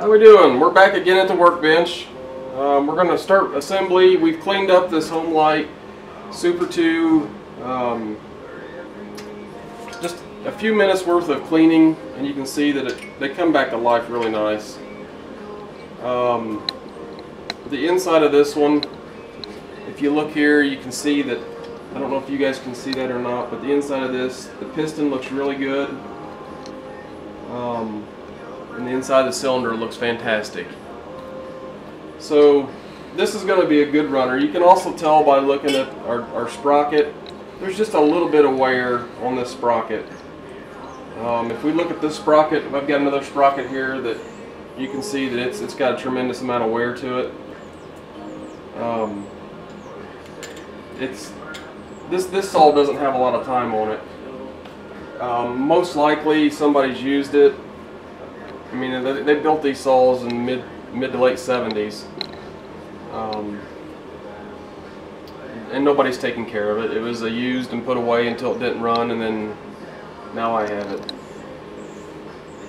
How we doing? We're back again at the workbench. Um, we're going to start assembly. We've cleaned up this Homelite Super 2. Um, just a few minutes worth of cleaning and you can see that it, they come back to life really nice. Um, the inside of this one, if you look here, you can see that, I don't know if you guys can see that or not, but the inside of this, the piston looks really good. Um, and the inside of the cylinder looks fantastic. So this is going to be a good runner. You can also tell by looking at our, our sprocket, there's just a little bit of wear on this sprocket. Um, if we look at this sprocket, I've got another sprocket here that you can see that it's, it's got a tremendous amount of wear to it. Um, it's this this saw doesn't have a lot of time on it. Um, most likely somebody's used it I mean, they, they built these saws in mid mid to late 70s. Um, and nobody's taking care of it. It was used and put away until it didn't run, and then now I have it.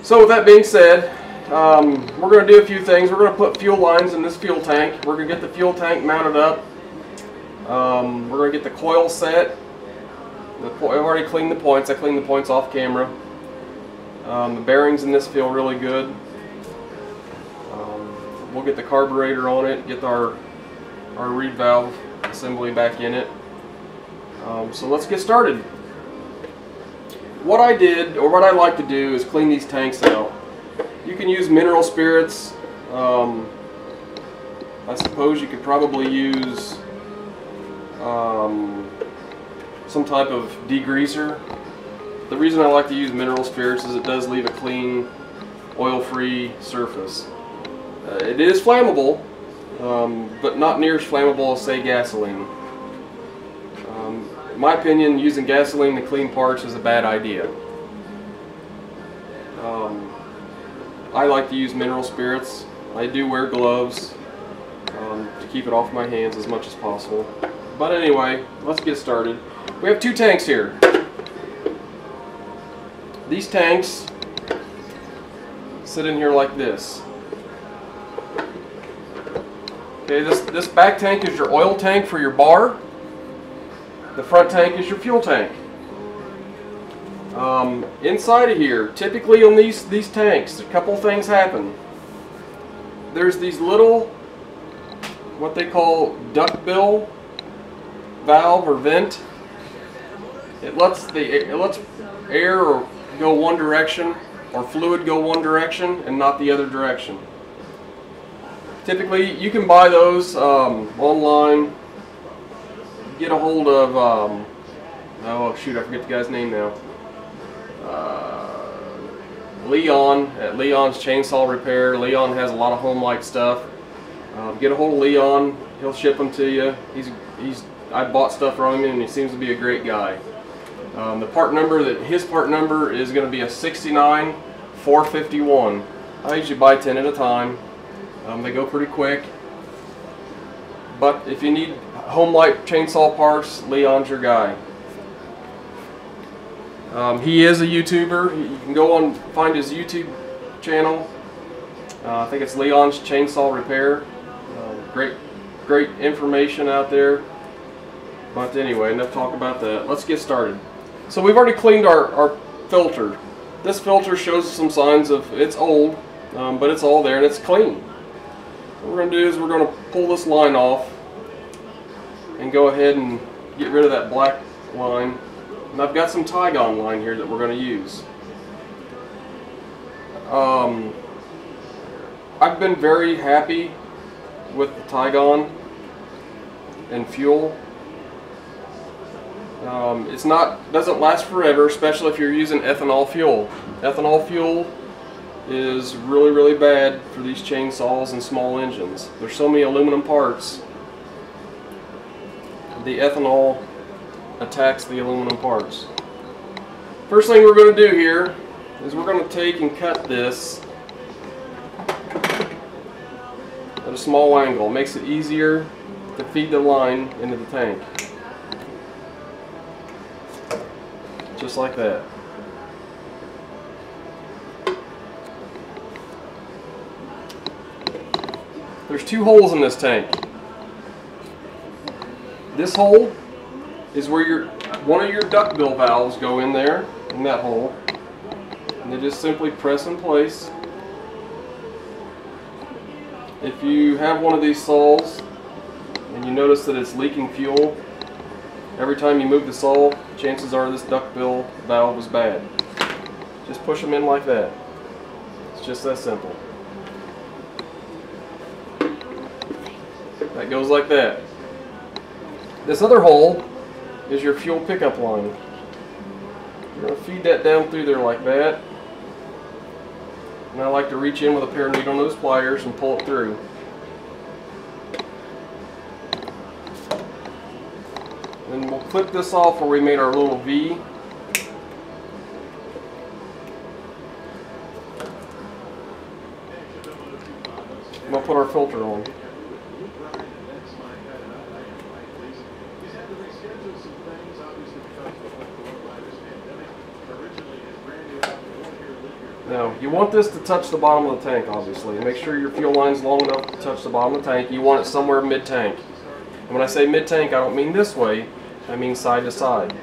So with that being said, um, we're going to do a few things. We're going to put fuel lines in this fuel tank. We're going to get the fuel tank mounted up. Um, we're going to get the coil set. The, I've already cleaned the points. I cleaned the points off camera. Um, the bearings in this feel really good. Um, we'll get the carburetor on it, get our, our reed valve assembly back in it. Um, so let's get started. What I did, or what I like to do, is clean these tanks out. You can use mineral spirits. Um, I suppose you could probably use um, some type of degreaser the reason I like to use mineral spirits is it does leave a clean, oil-free surface. Uh, it is flammable, um, but not near as flammable as, say, gasoline. Um, in my opinion, using gasoline to clean parts is a bad idea. Um, I like to use mineral spirits. I do wear gloves um, to keep it off my hands as much as possible. But anyway, let's get started. We have two tanks here. These tanks sit in here like this. Okay, this, this back tank is your oil tank for your bar. The front tank is your fuel tank. Um, inside of here, typically on these, these tanks, a couple things happen. There's these little, what they call duckbill valve or vent. It lets the it lets air or go one direction or fluid go one direction and not the other direction. Typically, you can buy those um, online. Get a hold of, um, oh shoot, I forget the guy's name now. Uh, Leon at Leon's Chainsaw Repair. Leon has a lot of Homelite stuff. Um, get a hold of Leon. He'll ship them to you. He's he's I bought stuff from him and he seems to be a great guy. Um, the part number, that his part number is going to be a 69 451. I usually buy 10 at a time. Um, they go pretty quick. But if you need Homelite chainsaw parts, Leon's your guy. Um, he is a YouTuber. You can go on find his YouTube channel. Uh, I think it's Leon's Chainsaw Repair. Uh, great, great information out there. But anyway, enough talk about that. Let's get started. So we've already cleaned our, our filter. This filter shows some signs of, it's old, um, but it's all there and it's clean. What we're going to do is we're going to pull this line off and go ahead and get rid of that black line. And I've got some Tygon line here that we're going to use. Um, I've been very happy with the Tygon and fuel. Um, it's not doesn't last forever, especially if you're using ethanol fuel. Ethanol fuel is really really bad for these chainsaws and small engines. There's so many aluminum parts. The ethanol attacks the aluminum parts. First thing we're going to do here is we're going to take and cut this at a small angle. It makes it easier to feed the line into the tank. Just like that. there's two holes in this tank. This hole is where your one of your duckbill valves go in there, in that hole. And they just simply press in place. If you have one of these saws and you notice that it's leaking fuel, every time you move the saw, chances are this duckbill valve is bad. Just push them in like that. It's just that simple. That goes like that. This other hole is your fuel pickup line. You're going to feed that down through there like that. And I like to reach in with a pair of needle nose pliers and pull it through. Then we'll clip this off where we made our little V. We'll put our filter on. Now, you want this to touch the bottom of the tank, obviously. Make sure your fuel line's long enough to touch the bottom of the tank. You want it somewhere mid-tank. And when I say mid-tank, I don't mean this way. I mean side to side.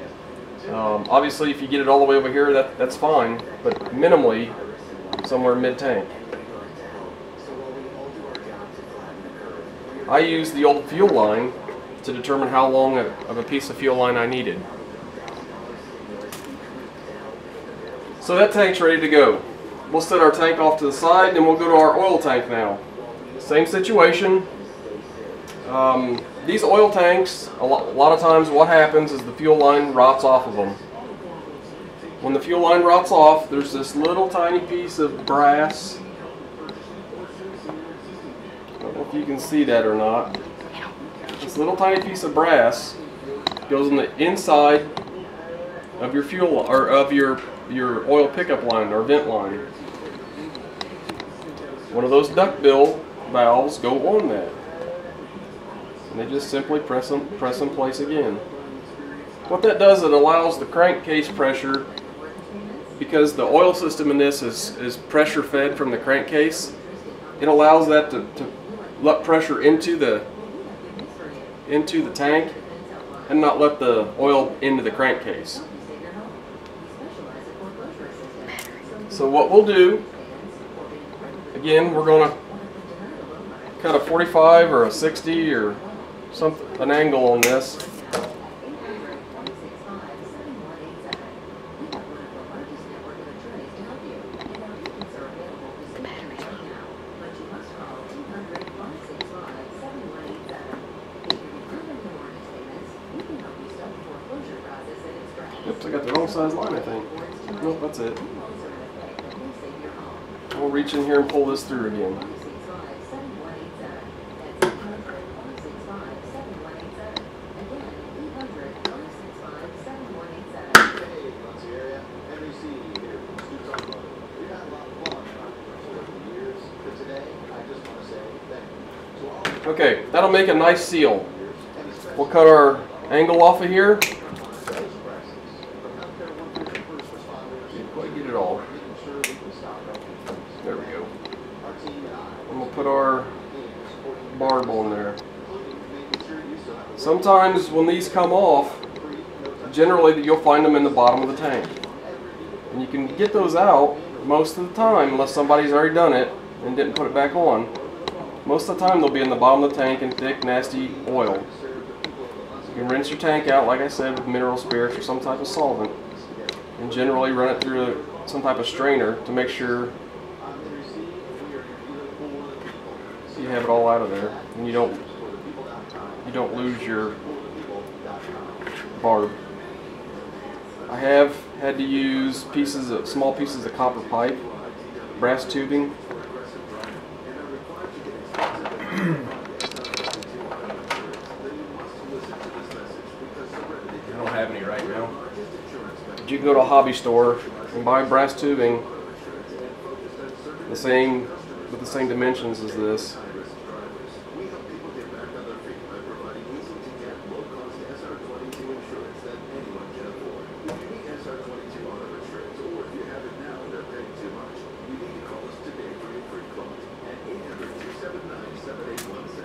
Um, obviously, if you get it all the way over here, that, that's fine. But minimally, somewhere mid-tank. I used the old fuel line to determine how long of a piece of fuel line I needed. So that tank's ready to go. We'll set our tank off to the side and we'll go to our oil tank now. Same situation. Um, these oil tanks, a lot, a lot of times what happens is the fuel line rots off of them. When the fuel line rots off, there's this little tiny piece of brass. I don't know if you can see that or not. This little tiny piece of brass goes on the inside of your fuel or of your your oil pickup line or vent line. One of those duckbill valves go on that. And they just simply press them press in place again. What that does, it allows the crankcase pressure, because the oil system in this is, is pressure fed from the crankcase, it allows that to, to let pressure into the into the tank and not let the oil into the crankcase. So what we'll do, again, we're going to cut a 45 or a 60 or some an angle on this. Oops, I got the wrong size line, I think. Nope, that's it. We'll reach in here and pull this through again. Okay, that'll make a nice seal. We'll cut our angle off of here. Didn't quite get it all. There we go. And we'll put our barb on there. Sometimes when these come off, generally you'll find them in the bottom of the tank. And you can get those out most of the time, unless somebody's already done it and didn't put it back on. Most of the time they'll be in the bottom of the tank in thick, nasty oil. You can rinse your tank out, like I said, with mineral spirits or some type of solvent. And generally run it through some type of strainer to make sure you have it all out of there and you don't you don't lose your barb. I have had to use pieces of small pieces of copper pipe, brass tubing. I don't have any right now. You can go to a hobby store and buy brass tubing the same with the same dimensions as this.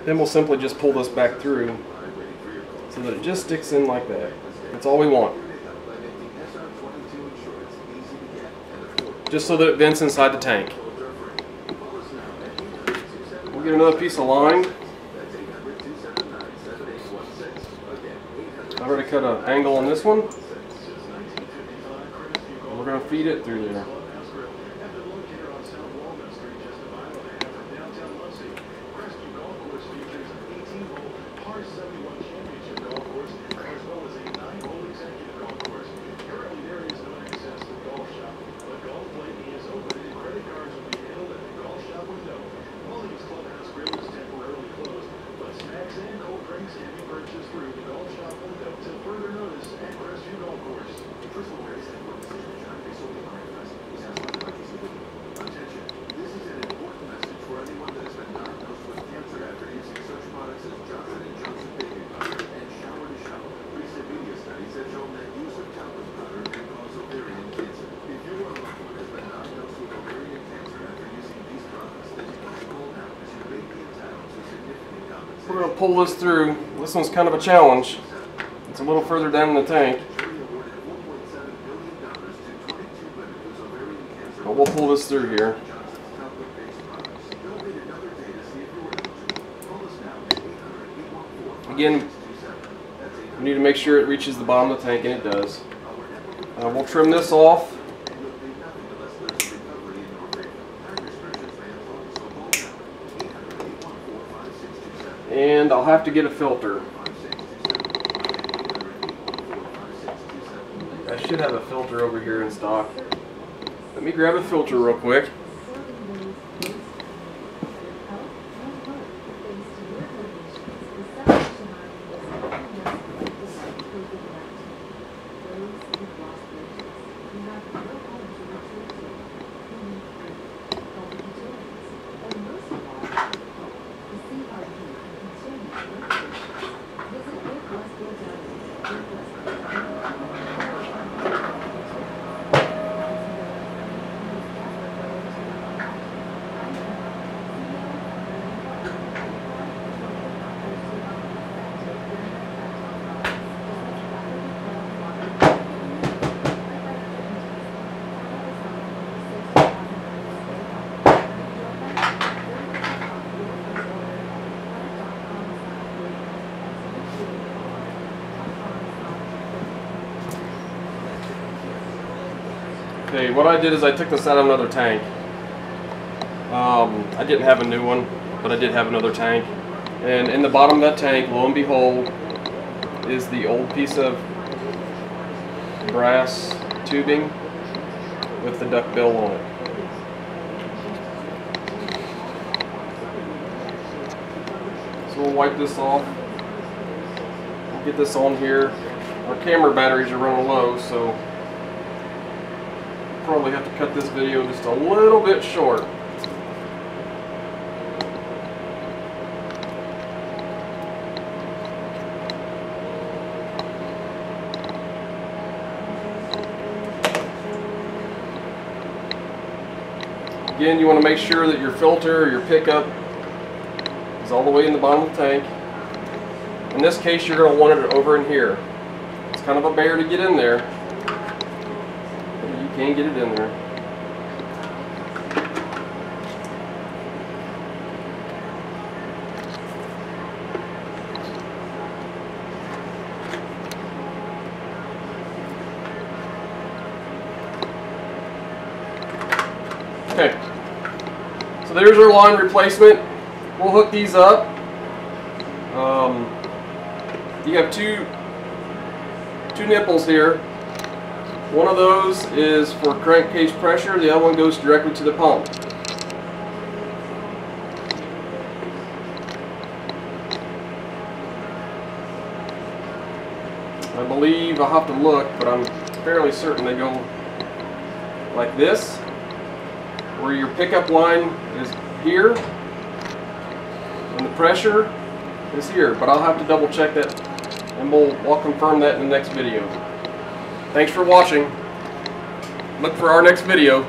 Then we'll simply just pull this back through so that it just sticks in like that. That's all we want. Just so that it vents inside the tank. We'll get another piece of line. I've already cut an angle on this one. We're going to feed it through there. We're going to pull this through. This one's kind of a challenge. It's a little further down in the tank. But we'll pull this through here. Again, we need to make sure it reaches the bottom of the tank, and it does. Uh, we'll trim this off. And I'll have to get a filter. I should have a filter over here in stock. Let me grab a filter real quick. Okay, what I did is I took this out of another tank. Um, I didn't have a new one, but I did have another tank. And in the bottom of that tank, lo and behold, is the old piece of brass tubing with the duck bill on it. So we'll wipe this off. We'll get this on here. Our camera batteries are running low, so probably have to cut this video just a little bit short. Again, you want to make sure that your filter or your pickup is all the way in the bottom of the tank. In this case, you're going to want it over in here. It's kind of a bear to get in there, can't get it in there. Okay, so there's our line replacement. We'll hook these up. Um, you have two two nipples here. One of those is for crankcase pressure, the other one goes directly to the pump. I believe, I'll have to look, but I'm fairly certain they go like this, where your pickup line is here, and the pressure is here, but I'll have to double check that, and we'll, we'll confirm that in the next video. Thanks for watching. Look for our next video.